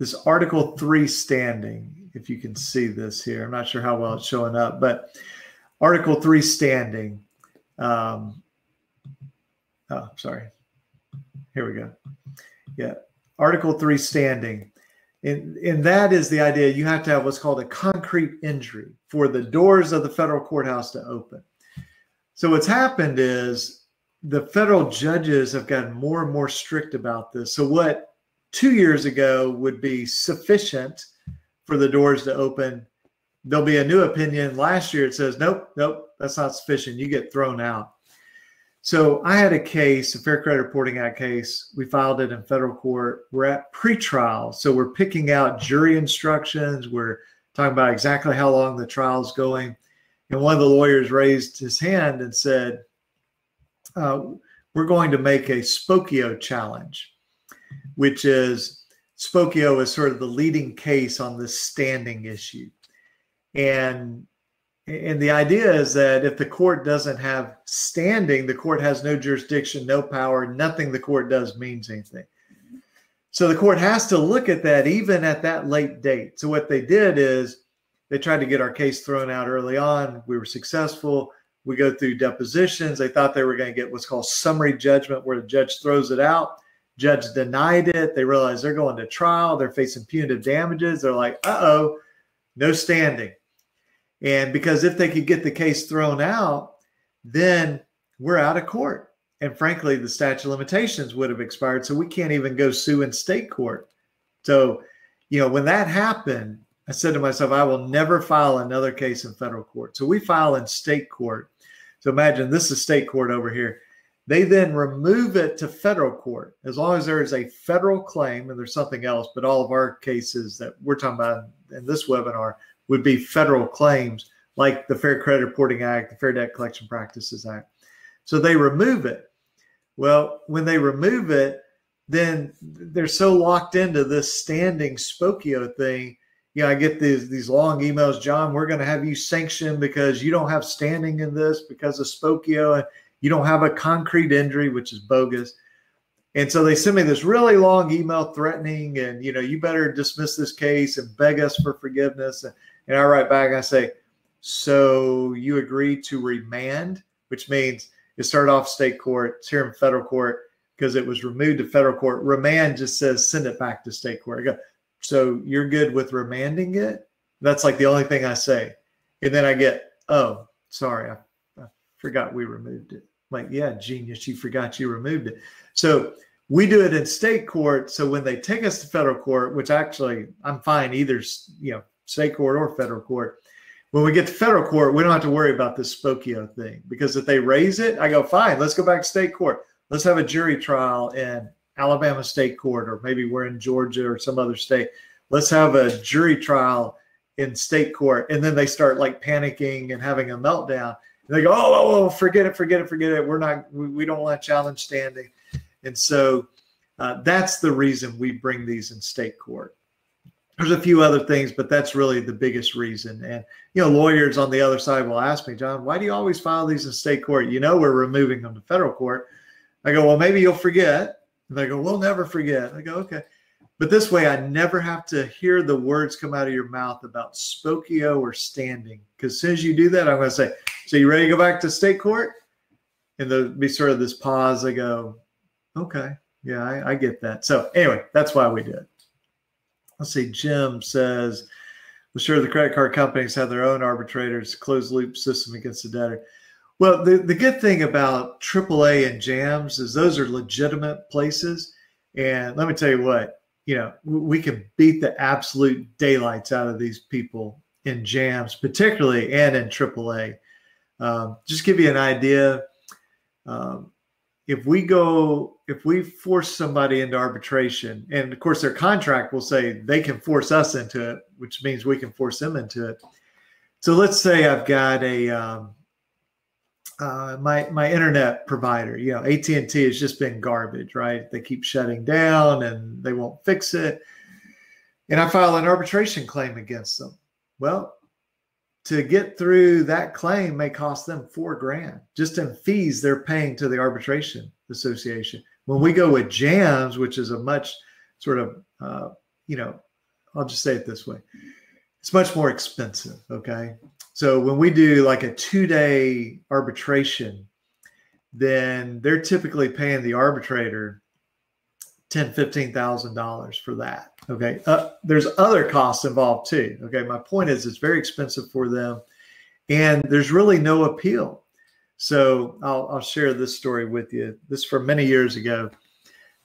this Article Three standing. If you can see this here, I'm not sure how well it's showing up, but Article three standing. Um, oh, sorry. Here we go. Yeah, Article three standing. And, and that is the idea you have to have what's called a concrete injury for the doors of the federal courthouse to open. So what's happened is the federal judges have gotten more and more strict about this. So what two years ago would be sufficient for the doors to open, there'll be a new opinion. Last year it says, nope, nope, that's not sufficient. You get thrown out. So I had a case, a Fair Credit Reporting Act case. We filed it in federal court. We're at pretrial. So we're picking out jury instructions. We're talking about exactly how long the trial is going. And one of the lawyers raised his hand and said, uh, We're going to make a Spokeo challenge, which is Spokeo is sort of the leading case on this standing issue. And and the idea is that if the court doesn't have standing, the court has no jurisdiction, no power, nothing the court does means anything. So the court has to look at that even at that late date. So what they did is they tried to get our case thrown out early on. We were successful. We go through depositions. They thought they were going to get what's called summary judgment, where the judge throws it out. Judge denied it. They realize they're going to trial. They're facing punitive damages. They're like, uh oh, no standing. And because if they could get the case thrown out, then we're out of court. And frankly, the statute of limitations would have expired. So we can't even go sue in state court. So, you know, when that happened, I said to myself, I will never file another case in federal court. So we file in state court. So imagine this is state court over here. They then remove it to federal court as long as there is a federal claim and there's something else. But all of our cases that we're talking about in this webinar would be federal claims like the Fair Credit Reporting Act, the Fair Debt Collection Practices Act. So they remove it. Well, when they remove it, then they're so locked into this standing Spokeo thing you know, I get these these long emails, John, we're going to have you sanctioned because you don't have standing in this because of Spokeo, and you don't have a concrete injury, which is bogus. And so they send me this really long email threatening, and you know, you better dismiss this case and beg us for forgiveness. And, I write back, and I say, so you agree to remand, which means it started off state court, it's here in federal court because it was removed to federal court. Remand just says send it back to state court. Go, so you're good with remanding it? That's like the only thing I say. And then I get, oh, sorry, I, I forgot we removed it. Like, yeah, genius, you forgot you removed it. So we do it in state court. So when they take us to federal court, which actually I'm fine either, you know, state court or federal court. When we get to federal court, we don't have to worry about this Spokeo thing because if they raise it, I go, fine, let's go back to state court. Let's have a jury trial in Alabama State Court, or maybe we're in Georgia or some other state. Let's have a jury trial in state court. And then they start like panicking and having a meltdown. They go, oh, oh, oh, forget it, forget it, forget it. We're not, we, we don't want challenge standing. And so uh, that's the reason we bring these in state court. There's a few other things, but that's really the biggest reason. And, you know, lawyers on the other side will ask me, John, why do you always file these in state court? You know, we're removing them to federal court. I go, well, maybe you'll forget and they go, we'll never forget. I go, okay. But this way, I never have to hear the words come out of your mouth about Spokeo or standing. Because as soon as you do that, I'm going to say, so you ready to go back to state court? And there'll be sort of this pause. I go, okay, yeah, I, I get that. So anyway, that's why we did. Let's see. Jim says, well, sure, the credit card companies have their own arbitrators, closed loop system against the debtor. Well, the, the good thing about AAA and JAMS is those are legitimate places. And let me tell you what, you know, we can beat the absolute daylights out of these people in JAMS, particularly and in AAA. Um, just give you an idea. Um, if we go, if we force somebody into arbitration, and of course their contract will say they can force us into it, which means we can force them into it. So let's say I've got a um, uh, my my internet provider. You know, AT and T has just been garbage, right? They keep shutting down and they won't fix it. And I file an arbitration claim against them. Well, to get through that claim may cost them four grand just in fees they're paying to the arbitration association. When we go with JAMS, which is a much sort of uh, you know, I'll just say it this way it's much more expensive. Okay. So when we do like a two day arbitration, then they're typically paying the arbitrator ten, fifteen thousand dollars for that. Okay, uh, there's other costs involved too. Okay, my point is it's very expensive for them, and there's really no appeal. So I'll, I'll share this story with you. This from many years ago.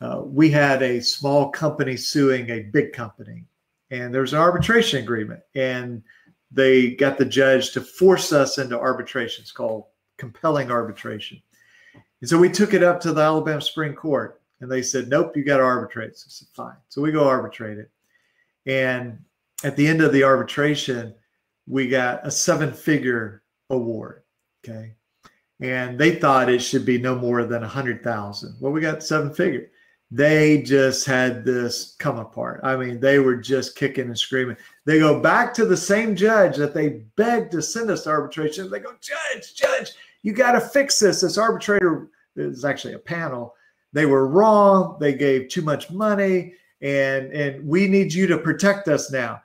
Uh, we had a small company suing a big company, and there was an arbitration agreement, and they got the judge to force us into arbitration. It's called compelling arbitration. And so we took it up to the Alabama Supreme Court and they said, nope, you got to arbitrate. So I said, fine. So we go arbitrate it. And at the end of the arbitration, we got a seven figure award. Okay. And they thought it should be no more than a hundred thousand. Well, we got seven figure. They just had this come apart. I mean, they were just kicking and screaming. They go back to the same judge that they begged to send us to arbitration. They go, Judge, Judge, you got to fix this. This arbitrator is actually a panel. They were wrong. They gave too much money, and and we need you to protect us now.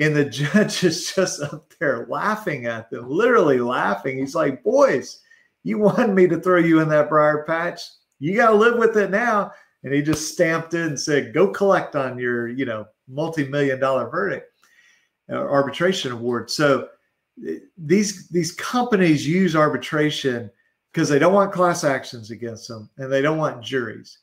And the judge is just up there laughing at them, literally laughing. He's like, "Boys, you wanted me to throw you in that briar patch. You got to live with it now." And he just stamped it and said, "Go collect on your, you know, multi-million dollar verdict, uh, arbitration award." So these these companies use arbitration because they don't want class actions against them and they don't want juries.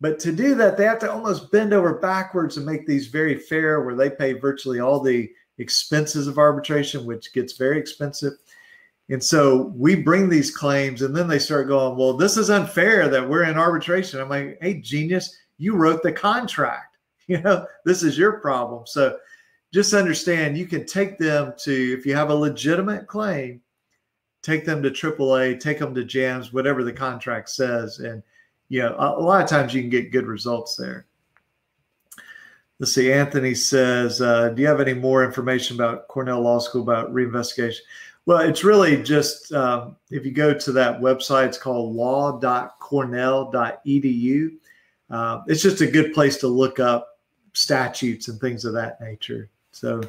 But to do that, they have to almost bend over backwards and make these very fair, where they pay virtually all the expenses of arbitration, which gets very expensive. And so we bring these claims, and then they start going, Well, this is unfair that we're in arbitration. I'm like, Hey, genius, you wrote the contract. You know, this is your problem. So just understand you can take them to, if you have a legitimate claim, take them to AAA, take them to JAMS, whatever the contract says. And, you know, a, lot of times you can get good results there. Let's see. Anthony says, uh, Do you have any more information about Cornell Law School about reinvestigation? Well, it's really just um, if you go to that website, it's called law.cornell.edu. Uh, it's just a good place to look up statutes and things of that nature. So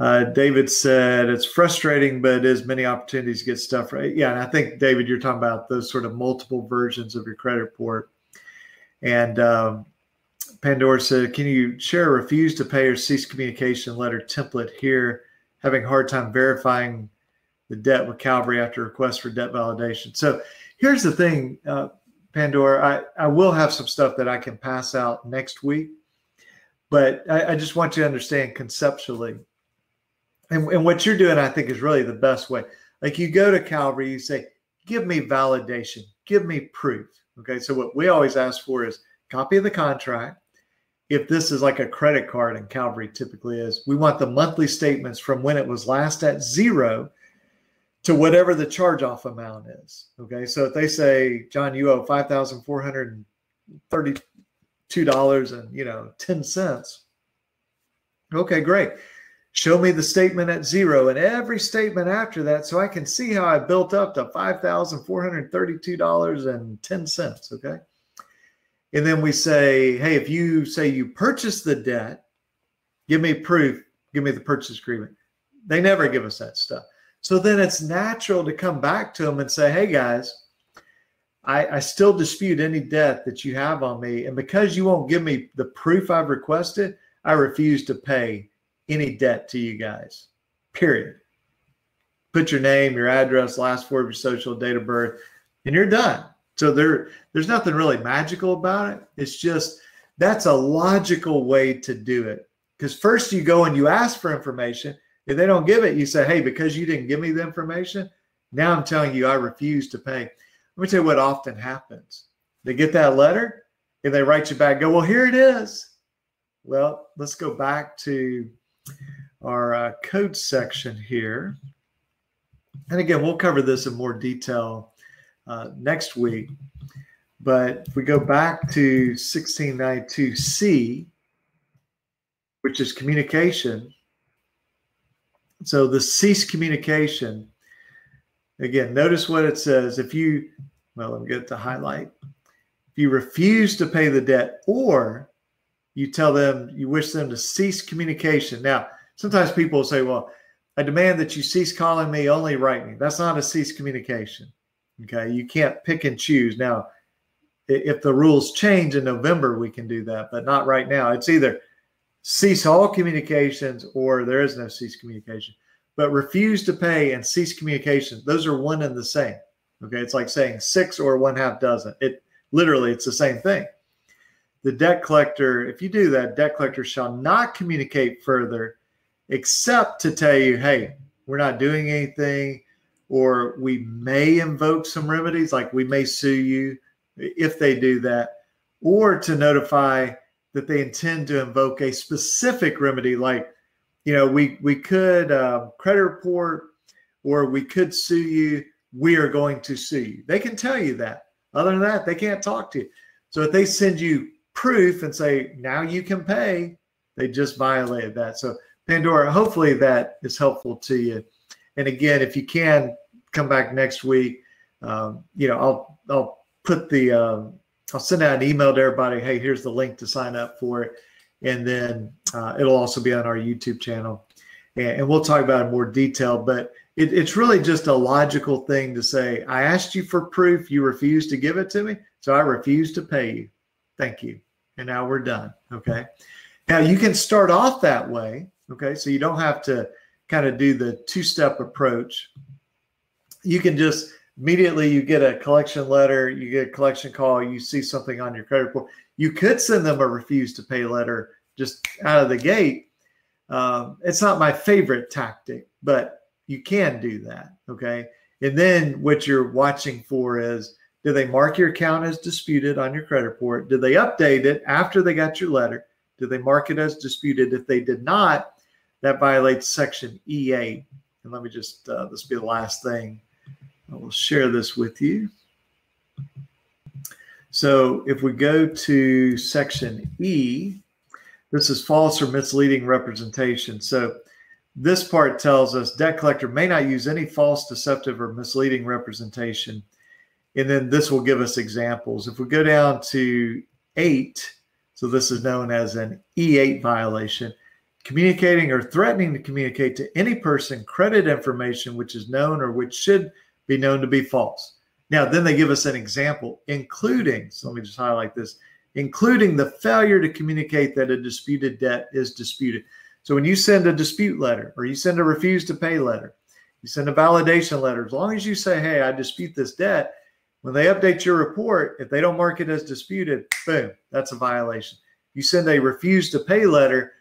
uh, David said it's frustrating, but as many opportunities to get stuff right. Yeah, and I think David, you're talking about those sort of multiple versions of your credit report. And um, Pandora said, "Can you share a refuse to pay or cease communication letter template here? Having hard time verifying the debt with Calvary after request for debt validation." So here's the thing, uh, Pandora. I, I will have some stuff that I can pass out next week but I, I, just want you to understand conceptually. And, and what you're doing, I think, is really the best way. Like you go to Calvary, you say, give me validation, give me proof. Okay. So what we always ask for is copy of the contract. If this is like a credit card and Calvary typically is, we want the monthly statements from when it was last at zero to whatever the charge off amount is. Okay. So if they say, John, you owe $5,432 and you know ten cents. Okay, great. Show me the statement at zero and every statement after that, so I can see how I built up to five thousand four hundred thirty-two dollars and ten cents. Okay, and then we say, hey, if you say you purchased the debt, give me proof. Give me the purchase agreement. They never give us that stuff. So then it's natural to come back to them and say, hey guys, I, I still dispute any debt that you have on me. And because you won't give me the proof I've requested, I refuse to pay any debt to you guys. Period. Put your name, your address, last four of your social, date of birth, and you're done. So there, there's nothing really magical about it. It's just that's a logical way to do it. Because first you go and you ask for information. If they don't give it, you say, hey, because you didn't give me the information, now I'm telling you I refuse to pay. Let me tell you what often happens. They get that letter and they write you back, go, well, here it is. Well, let's go back to our uh, code section here. And again, we'll cover this in more detail uh, next week. But if we go back to 1692C, which is communication. So the cease communication Again, notice what it says. If you, well, let me get to highlight. If you refuse to pay the debt or you tell them you wish them to cease communication. Now, sometimes people say, well, I demand that you cease calling me, only write me. That's not a cease communication. Okay. You can't pick and choose. Now, if the rules change in November, we can do that, but not right now. It's either cease all communications or there is no cease communication. But refuse to pay and cease communications, those are one and the same. Okay. It's like saying six or one half dozen. It literally, it's the same thing. The debt collector, if you do that, debt collector shall not communicate further except to tell you, hey, we're not doing anything, or we may invoke some remedies, like we may sue you if they do that, or to notify that they intend to invoke a specific remedy, like you know, we we could uh, credit report, or we could sue you. We are going to sue you. They can tell you that. Other than that, they can't talk to you. So if they send you proof and say now you can pay, they just violated that. So Pandora, hopefully that is helpful to you. And again, if you can come back next week, um, you know, I'll I'll put the um, I'll send out an email to everybody. Hey, here's the link to sign up for it, and then uh, it'll also be on our YouTube channel, and, and we'll talk about it in more detail. But it, it's really just a logical thing to say. I asked you for proof, you refused to give it to me, so I refuse to pay you. Thank you, and now we're done. Okay. Now you can start off that way. Okay, so you don't have to kind of do the two-step approach. You can just immediately you get a collection letter, you get a collection call, you see something on your credit report. You could send them a refuse to pay letter just out of the gate. Um, it's not my favorite tactic, but you can do that. Okay. And then what you're watching for is do they mark your account as disputed on your credit report? Did they update it after they got your letter? Did they mark it as disputed? If they did not, that violates section E8. And let me just, uh, this will be the last thing I will share this with you. So if we go to section E, this is false or misleading representation. So this part tells us debt collector may not use any false, deceptive, or misleading representation. And then this will give us examples. If we go down to eight, so this is known as an E8 violation, communicating or threatening to communicate to any person credit information which is known or which should be known to be false. Now, then they give us an example, including, so let me just highlight this, including the failure to communicate that a disputed debt is disputed. So when you send a dispute letter or you send a refuse to pay letter, you send a validation letter, as long as you say, hey, I dispute this debt, when they update your report, if they don't mark it as disputed, boom, that's a violation. You send a refuse to pay letter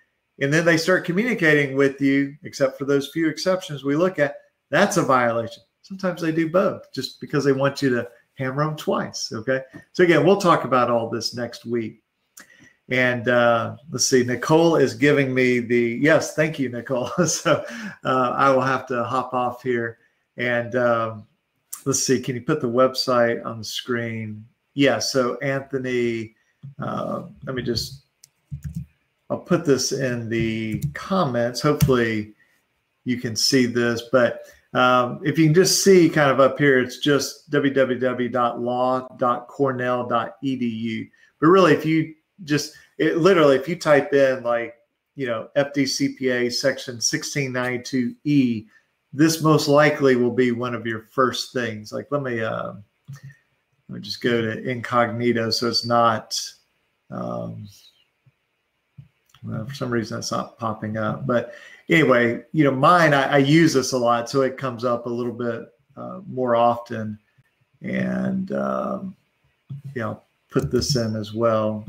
and then they start communicating with you, except for those few exceptions we look at, that's a violation. Sometimes they do both just because they want you to hammer them twice. Okay. So, again, we'll talk about all this next week. And uh, let's see, Nicole is giving me the yes, thank you, Nicole. so uh, I will have to hop off here. And um, let's see, can you put the website on the screen? Yeah. So, Anthony, uh, let me just, I'll put this in the comments. Hopefully, you can see this, but um, if you can just see kind of up here, it's just www.law.cornell.edu. But really, if you just it, literally, if you type in like, you know, FDCPA section 1692E, this most likely will be one of your first things. Like, let me, uh, let me just go to incognito so it's not, um, well, for some reason that's not popping up. But anyway, you know, mine, I, I, use this a lot, so it comes up a little bit uh, more often. And, um, you know, put this in as well.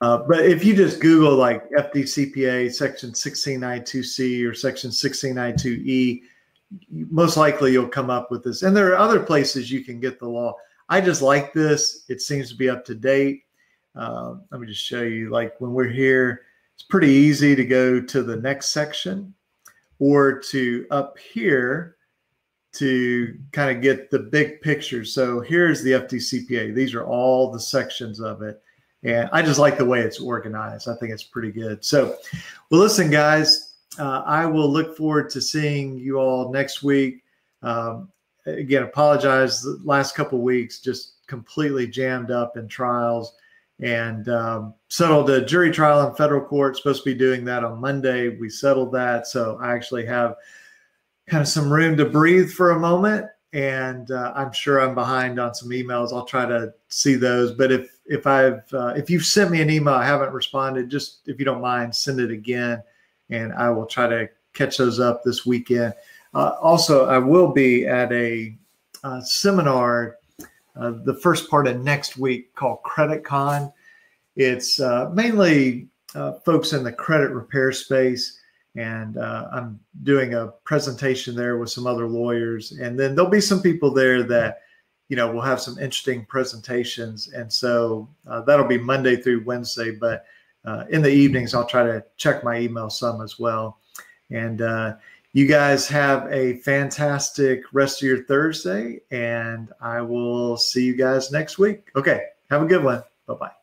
Uh, but if you just Google like FDCPA section 1692C or section 1692E, most likely you'll come up with this. And there are other places you can get the law. I just like this. It seems to be up to date. Uh, let me just show you like when we're here, it's pretty easy to go to the next section or to up here to kind of get the big picture. So here's the FDCPA. These are all the sections of it. And I just like the way it's organized. I think it's pretty good. So, well, listen, guys, uh, I will look forward to seeing you all next week. Um, again, apologize the last couple weeks, just completely jammed up in trials and um, settled a jury trial in federal court. Supposed to be doing that on Monday. We settled that, so I actually have kind of some room to breathe for a moment. And uh, I'm sure I'm behind on some emails. I'll try to see those. But if if I've uh, if you've sent me an email, I haven't responded. Just if you don't mind, send it again, and I will try to catch those up this weekend. Uh, also, I will be at a, a seminar uh, the first part of next week called Credit Con. It's uh, mainly uh, folks in the credit repair space, and uh, I'm doing a presentation there with some other lawyers, and then there'll be some people there that you know will have some interesting presentations, and so uh, that'll be Monday through Wednesday, but in the evenings I'll try to check my email some as well, and you guys have a fantastic rest of your Thursday, and I will see you guys next week. Okay, have a good one. Bye bye.